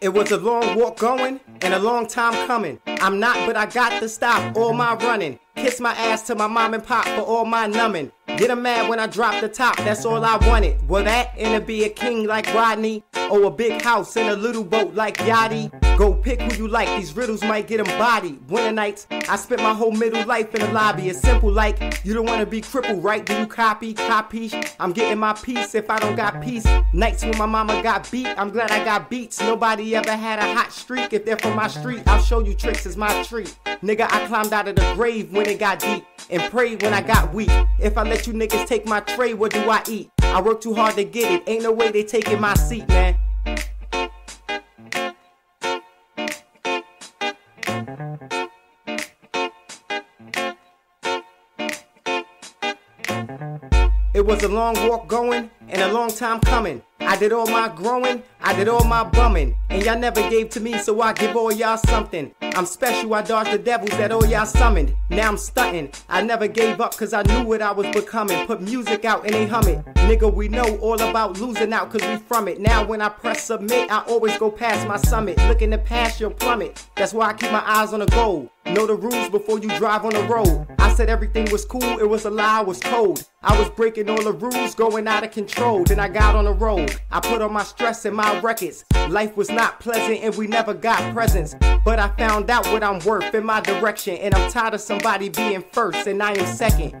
It was a long walk going and a long time coming. I'm not, but I got to stop all my running. Kiss my ass to my mom and pop for all my numbing. Get 'em mad when I drop the top, that's all I wanted. Well, that and to be a king like Rodney, or a big house and a little boat like Yachty. Go pick who you like, these riddles might get 'em body. Winter nights, I spent my whole middle life in the lobby. It's simple like, you don't wanna be crippled, right? Do you copy? Copy? I'm getting my peace if I don't got peace. Nights when my mama got beat, I'm glad I got beats. Nobody ever had a hot streak. If they're from my street, I'll show you tricks, it's my treat. Nigga, I climbed out of the grave when it got deep and prayed when I got weak. If I let you niggas take my tray, what do I eat? I work too hard to get it. Ain't no way they taking my seat, man. It was a long walk going and a long time coming. I did all my growing, I did all my bumming, and y'all never gave to me, so I give all y'all something. I'm special, I dodged the devils that all y'all summoned. Now I'm stunting. I never gave up cause I knew what I was becoming. Put music out and they hum it. Nigga, we know all about losing out cause we from it. Now when I press submit, I always go past my summit. Looking to pass your plummet. That's why I keep my eyes on the goal. Know the rules before you drive on the road. I said everything was cool, it was a lie, I was cold. I was breaking all the rules, going out of control. Then I got on the road. I put on my stress and my records. Life was not pleasant and we never got presents. But I found out what I'm worth in my direction. And I'm tired of somebody being first and I am second.